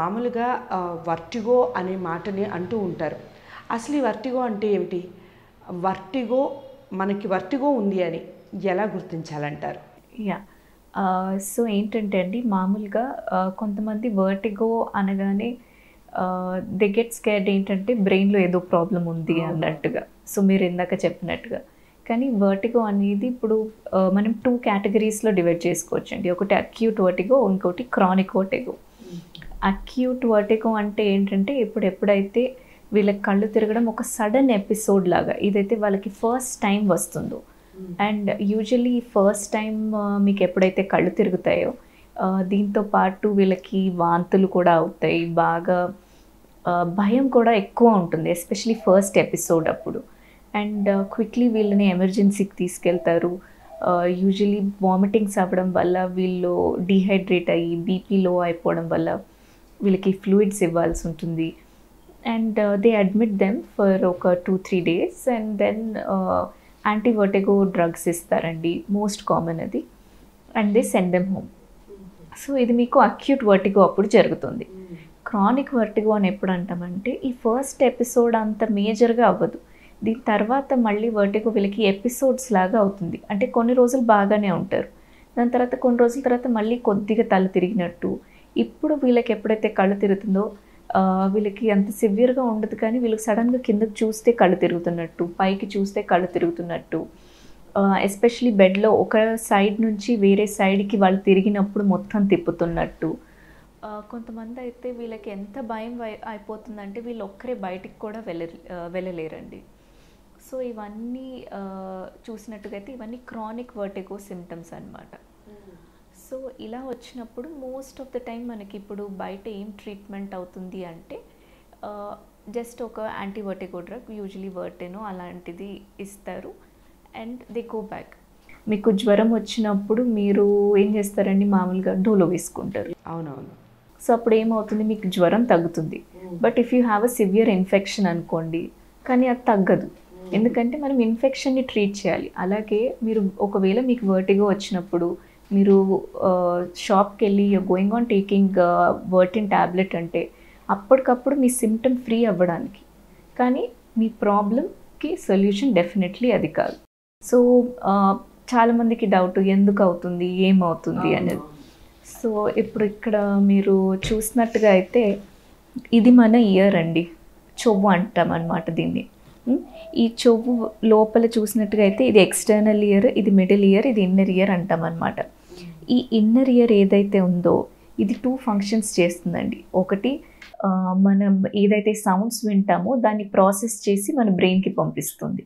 మామూలుగా వర్టిగో అనే మాటని అంటూ ఉంటారు. అసలు ఈ వర్టిగో అంటే ఏమిటి? వర్టిగో మనకి వర్టిగో ఉంది అని ఎలా గుర్తించాలంటారు? యా. సో ఏంటంటే అండి మామూలుగా కొంతమంది వర్టిగో అనగానే దే గెట్ స్కేర్డ్ ఏంటంటే బ్రెయిన్లో ఏదో ప్రాబ్లం ఉంది అన్నట్టుగా. సో మీరు ఇందాక చెప్పినట్టుగా. కానీ వర్టిగో అనేది ఇప్పుడు మనం టూ కేటగిరీస్లో డివైడ్ చేసుకోవచ్చు అండి ఒకటి అక్యూట్ వర్టిగో ఇంకోటి క్రానిక్ వర్టిగో అక్యూట్ వర్టిగో అంటే ఏంటంటే ఇప్పుడు ఎప్పుడైతే వీళ్ళకి కళ్ళు తిరగడం ఒక సడన్ ఎపిసోడ్ లాగా ఇదైతే వాళ్ళకి ఫస్ట్ టైం వస్తుందో. అండ్ యూజువలీ ఫస్ట్ టైం మీకు ఎప్పుడైతే కళ్ళు తిరుగుతాయో దీంతో పాటు వీళ్ళకి వాంతులు కూడా అవుతాయి బాగా భయం కూడా ఎక్కువ ఉంటుంది ఎస్పెషలీ ఫస్ట్ ఎపిసోడ్ అప్పుడు. అండ్ క్విక్లీ వీళ్ళని ఎమర్జెన్సీకి తీసుకెళ్తారు. యూజువలీ వామిటింగ్స్ అవ్వడం వల్ల వీళ్ళు డీహైడ్రేట్ అయ్యి బీపీ లో అయిపోవడం వల్ల వీళ్ళకి ఫ్లూయిడ్స్ ఇవ్వాల్సి ఉంటుంది. And they admit them for ఒక two three days and then antivertigo drugs ఇస్తారండి మోస్ట్ కామన్ అది. And they send them home so ఇది మీకు అక్యూట్ వర్టిగో అప్పుడు జరుగుతుంది. క్రానిక్ వర్టిగో అని ఎప్పుడు అంటామంటే ఈ ఫస్ట్ ఎపిసోడ్ అంత మేజర్గా అవ్వదు. దీని తర్వాత మళ్ళీ వర్టిగో వీళ్ళకి ఎపిసోడ్స్ లాగా అవుతుంది. అంటే కొన్ని రోజులు బాగానే ఉంటారు. దాని తర్వాత కొన్ని రోజుల తర్వాత మళ్ళీ కొద్దిగా తల తిరిగినట్టు ఇప్పుడు వీళ్ళకి ఎప్పుడైతే కళ్ళు తిరుగుతుందో వీళ్ళకి అంత సివియర్గా ఉండదు కానీ వీళ్ళకి సడన్గా కిందకు చూస్తే కళ్ళు తిరుగుతున్నట్టు పైకి చూస్తే కళ్ళు తిరుగుతున్నట్టు. ఎస్పెషలీ బెడ్లో ఒక సైడ్ నుంచి వేరే సైడ్కి వాళ్ళు తిరిగినప్పుడు మొత్తం తిప్పుతున్నట్టు. కొంతమంది అయితే వీళ్ళకి ఎంత భయం అయిపోతుందంటే వీళ్ళు ఒక్కరే బయటికి కూడా వెళ్ళ వెళ్ళలేరండి. సో ఇవన్నీ చూసినట్టుగా అయితే ఇవన్నీ క్రానిక్ వర్టిగో సిమ్టమ్స్ అనమాట సో ఇలా వచ్చినప్పుడు మోస్ట్ ఆఫ్ ద టైం మనకి ఇప్పుడు బయట ఏం ట్రీట్మెంట్ అవుతుంది అంటే జస్ట్ ఒక యాంటీవర్టిగో డ్రగ్ యూజువలీ వర్టెనో అలాంటిది ఇస్తారు. అండ్ దే గో బ్యాక్ మీకు జ్వరం వచ్చినప్పుడు మీరు ఏం చేస్తారండి? మామూలుగా డోలో వేసుకుంటారు. అవునవును. సో అప్పుడు ఏమవుతుంది? మీకు జ్వరం తగ్గుతుంది. But if you have a severe infection అనుకోండి కానీ అది తగ్గదు. ఎందుకంటే మనం ఇన్ఫెక్షన్ని ట్రీట్ చేయాలి. అలాగే మీరు ఒకవేళ మీకు వర్టిగో వచ్చినప్పుడు మీరు షాప్కి వెళ్ళి going on taking Vertin tablet అంటే అప్పటికప్పుడు మీ సిమ్టమ్ ఫ్రీ అవ్వడానికి. కానీ మీ ప్రాబ్లంకి సొల్యూషన్ డెఫినెట్లీ అది కాదు. సో చాలామందికి డౌట్ ఎందుకు అవుతుంది ఏమవుతుంది అనేది. సో ఇప్పుడు ఇక్కడ మీరు చూసినట్టుగా అయితే ఇది మన ఇయర్ అండి. చెవు అంటాం అనమాట దీన్ని. ఈ చెవు లోపల చూసినట్టుగా అయితే ఇది ఎక్స్టర్నల్ ఇయర్ ఇది మిడిల్ ఇయర్ ఇది ఇన్నర్ ఇయర్ అంటాం అనమాట ఈ ఇన్నర్ ఇయర్ ఏదైతే ఉందో ఇది టూ ఫంక్షన్స్ చేస్తుందండి. ఒకటి మనం ఏదైతే సౌండ్స్ వింటామో దాన్ని ప్రాసెస్ చేసి మన బ్రెయిన్కి పంపిస్తుంది.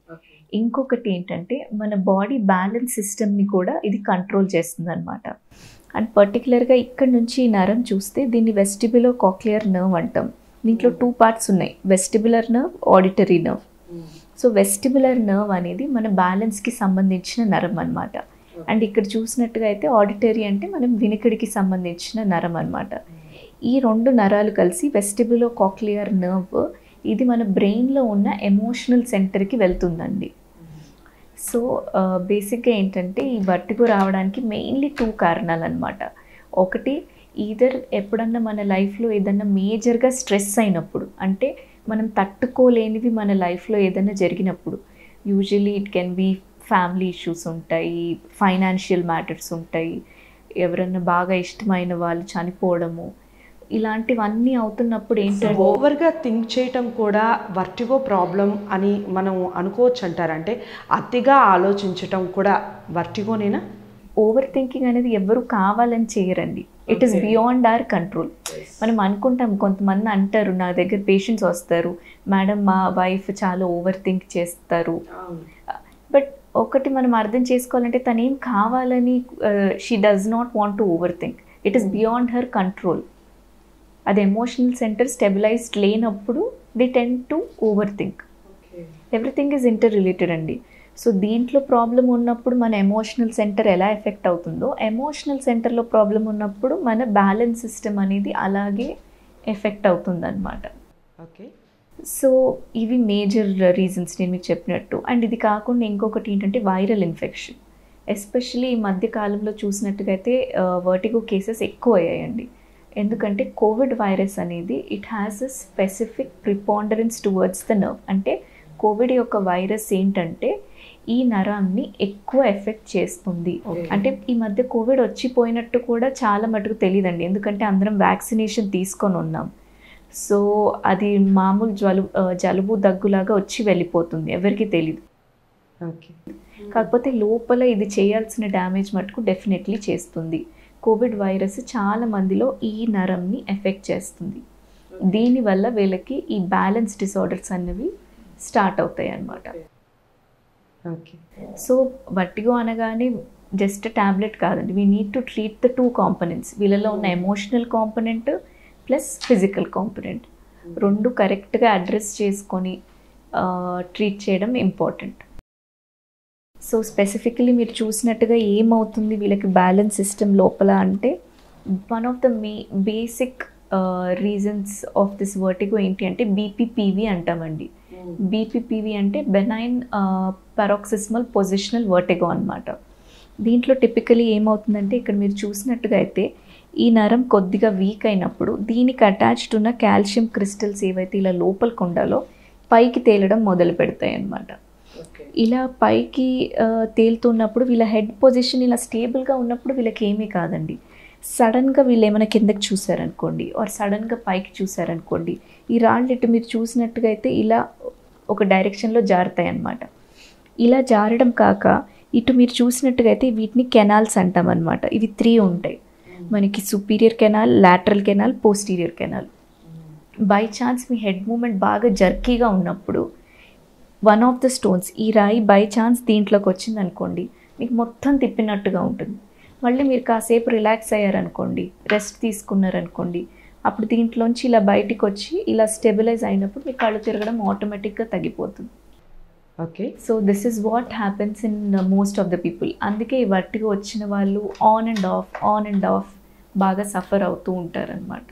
ఇంకొకటి ఏంటంటే మన బాడీ బ్యాలెన్స్ సిస్టమ్ని కూడా ఇది కంట్రోల్ చేస్తుంది అనమాట అండ్ పర్టికులర్గా ఇక్కడ నుంచి ఈ నరం చూస్తే దీన్ని వెస్టిబులో కాక్లియర్ నర్వ్ అంటాం. దీంట్లో టూ పార్ట్స్ ఉన్నాయి. Vestibular nerve auditory nerve so vestibular nerve అనేది మన బ్యాలెన్స్కి సంబంధించిన నరం అన్నమాట. అండ్ ఇక్కడ చూసినట్టుగా అయితే ఆడిటరీ అంటే మనం వినికిడికి సంబంధించిన నరం అనమాట ఈ రెండు నరాలు కలిసి వెస్టిబులో కాక్లియర్ నర్వ్ ఇది మన బ్రెయిన్లో ఉన్న ఎమోషనల్ సెంటర్కి వెళ్తుందండి. సో బేసిక్గా ఏంటంటే ఈ వర్టిగో రావడానికి మెయిన్లీ టూ కారణాలు అనమాట ఒకటి ఈధర్ ఎప్పుడన్నా మన లైఫ్లో ఏదన్నా మేజర్గా స్ట్రెస్ అయినప్పుడు అంటే మనం తట్టుకోలేనివి మన లైఫ్లో ఏదైనా జరిగినప్పుడు usually it can be family issues ఉంటాయి ఫైనాన్షియల్ మ్యాటర్స్ ఉంటాయి ఎవరన్నా బాగా ఇష్టమైన వాళ్ళు చనిపోవడము ఇలాంటివన్నీ అవుతున్నప్పుడు ఏంటంటే ఓవర్గా థింక్ చేయటం కూడా వర్టిగో ప్రాబ్లం అని మనం అనుకోవచ్చు అంటారంటే అతిగా ఆలోచించటం కూడా వర్టిగోనేనా ఓవర్ థింకింగ్ అనేది ఎవరు కావాలని చేయరండి. It is beyond our control మనం అనుకుంటాం కొంతమంది అంటారు నా దగ్గర పేషెంట్స్ వస్తారు మేడం మా వైఫ్ చాలా ఓవర్ థింక్ చేస్తారు బట్ ఒకటి మనం అర్థం చేసుకోవాలంటే తను ఏం కావాలని she does not want to overthink it is beyond her control అది ఎమోషనల్ సెంటర్ స్టెబిలైజ్డ్ లేనప్పుడు they tend to overthink everything is interrelated అండి. సో దీంట్లో ప్రాబ్లం ఉన్నప్పుడు మన ఎమోషనల్ సెంటర్ ఎలా ఎఫెక్ట్ అవుతుందో ఎమోషనల్ సెంటర్లో ప్రాబ్లం ఉన్నప్పుడు మన బ్యాలెన్స్ సిస్టమ్ అనేది అలాగే ఎఫెక్ట్ అవుతుందన్నమాట. ఓకే సో ఇవి మేజర్ రీజన్స్ నేను మీకు చెప్పినట్టు. అండ్ ఇది కాకుండా ఇంకొకటి ఏంటంటే వైరల్ ఇన్ఫెక్షన్ ఎస్పెషలీ ఈ మధ్య కాలంలో చూసినట్టుగా అయితే వర్టిగో కేసెస్ ఎక్కువ అయ్యాయండి ఎందుకంటే కోవిడ్ వైరస్ అనేది it has a specific preponderance towards the nerve అంటే కోవిడ్ యొక్క వైరస్ ఏంటంటే ఈ నరాన్ని ఎక్కువ ఎఫెక్ట్ చేస్తుంది. అంటే ఈ మధ్య కోవిడ్ వచ్చిపోయినట్టు కూడా చాలా మటుకు తెలియదండి ఎందుకంటే అందరం వ్యాక్సినేషన్ తీసుకొని ఉన్నాం. సో అది మామూలు జలుబు జలుబు దగ్గులాగా వచ్చి వెళ్ళిపోతుంది. ఎవరికి తెలియదు ఓకే. కాకపోతే లోపల ఇది చేయాల్సిన డ్యామేజ్ మటుకు డెఫినెట్లీ చేస్తుంది. కోవిడ్ వైరస్ చాలా మందిలో ఈ నరంని ఎఫెక్ట్ చేస్తుంది. దీనివల్ల వీళ్ళకి ఈ బ్యాలెన్స్ డిసార్డర్స్ అన్నవి స్టార్ట్ అవుతాయి అన్నమాట. ఓకే. సో వట్టిగో అనగానే జస్ట్ ట్యాబ్లెట్ కాదండి. We need to treat the two components వీళ్ళలో ఉన్న emotional component plus physical component. రెండు కరెక్ట్గా అడ్రస్ చేసుకొని ట్రీట్ చేయడం ఇంపార్టెంట్. సో స్పెసిఫికలీ మీరు చూసినట్టుగా ఏమవుతుంది వీళ్ళకి బ్యాలెన్స్ సిస్టమ్ లోపల అంటే one of the may basic reasons of this vertigo ఏంటి అంటే బీపీపీవి అంటామండి. బీపీపీవి అంటే బెనైన్ పరాక్సిస్మల్ పొజిషనల్ వర్టిగో అన్నమాట. దీంట్లో టిపికలీ ఏమవుతుందంటే ఇక్కడ మీరు చూసినట్టుగా అయితే ఈ నరం కొద్దిగా వీక్ అయినప్పుడు దీనికి అటాచ్డ్ ఉన్న కాల్షియం క్రిస్టల్స్ ఏవైతే ఇలా లోపలికి ఉండాలో పైకి తేలడం మొదలు పెడతాయి అన్నమాట ఇలా పైకి తేలుతున్నప్పుడు వీళ్ళ హెడ్ పొజిషన్ ఇలా స్టేబుల్గా ఉన్నప్పుడు వీళ్ళకి ఏమీ కాదండి సడన్గా వీళ్ళు ఏమైనా కిందకి చూసారనుకోండి ఆర్ సడన్గా పైకి చూసారనుకోండి ఈ రాళ్ళు ఇటు మీరు చూసినట్టుగా అయితే ఇలా ఒక డైరెక్షన్లో జారుతాయి అన్నమాట ఇలా జారడం కాక ఇటు మీరు చూసినట్టుగా అయితే వీటిని కెనాల్స్ అంటాం అనమాట ఇవి త్రీ ఉంటాయి. మనకి superior canal lateral canal posterior canal by chance me head movement బాగా జర్కీగా ఉన్నప్పుడు వన్ ఆఫ్ ద స్టోన్స్ ఈ రాయి బై ఛాన్స్ దీంట్లోకి వచ్చింది అనుకోండి మీకు మొత్తం తిప్పినట్టుగా ఉంటుంది. మళ్ళీ మీరు కాసేపు రిలాక్స్ అయ్యారనుకోండి రెస్ట్ తీసుకున్నారనుకోండి అప్పుడు దీంట్లోంచి ఇలా బయటికి వచ్చి ఇలా స్టెబిలైజ్ అయినప్పుడు మీ కళ్ళు తిరగడం ఆటోమేటిక్గా తగ్గిపోతుంది. Okay so this is what happens in most of the people అందుకే ఈ వర్టిగా వచ్చిన వాళ్ళు on and off on and off బాగా సఫర్ అవుతూ ఉంటారనమాట